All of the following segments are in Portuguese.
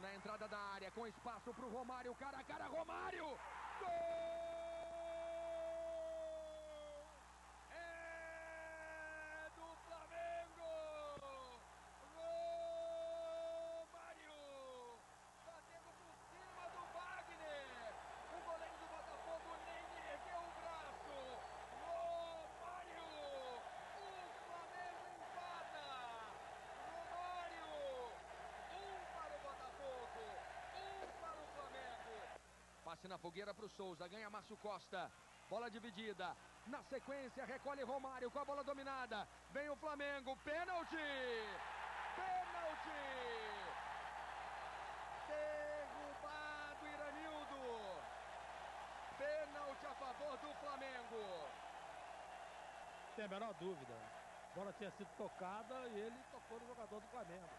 Na entrada da área, com espaço pro Romário, cara a cara, Romário! Gol! É do Flamengo! Romário! Batendo por cima do Wagner! O goleiro do Botafogo nem ergueu o braço! Romário! O Flamengo empata! Romário! Um para o Botafogo! Um para o Flamengo! Passe na fogueira para o Souza, ganha Márcio Costa. Bola dividida. Na sequência, recolhe Romário com a bola dominada. Vem o Flamengo. Pênalti! Pênalti! Derrubado Iranildo. Pênalti a favor do Flamengo. Tem a menor dúvida. A bola tinha sido tocada e ele tocou no jogador do Flamengo.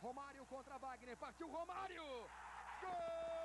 Romário contra Wagner. Partiu Romário! Gol!